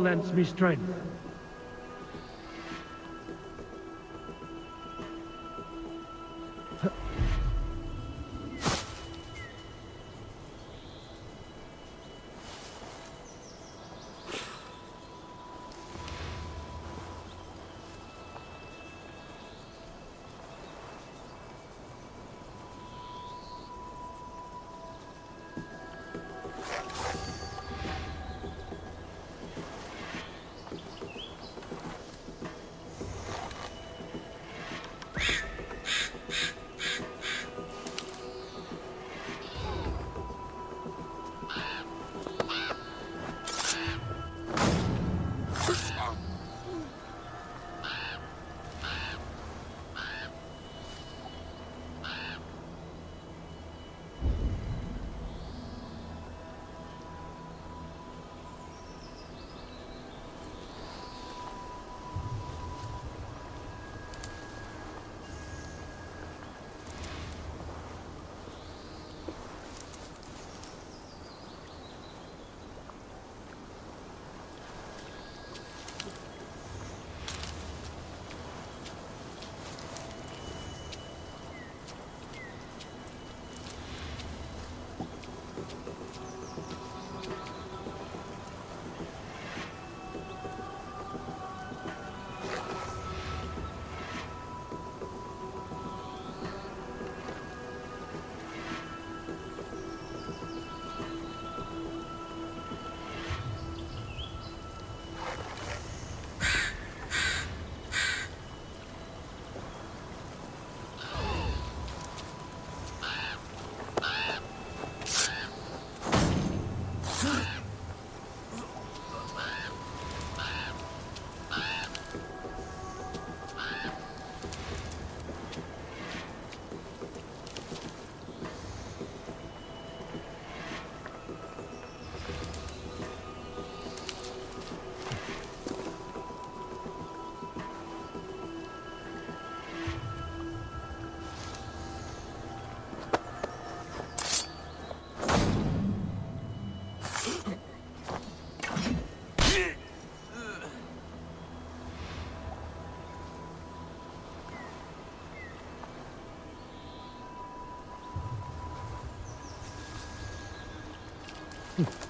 lends me strength. 嗯。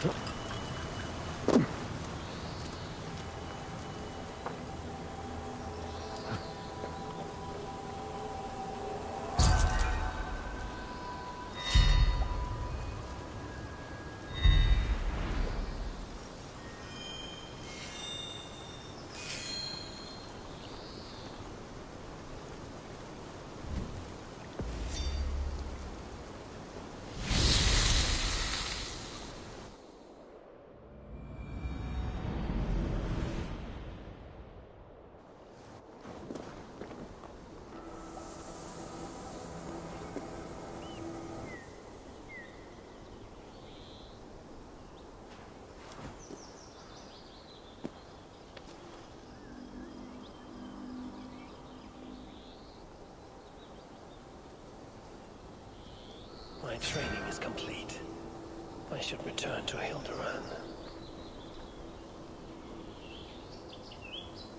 Huh? My training is complete. I should return to Hilderan.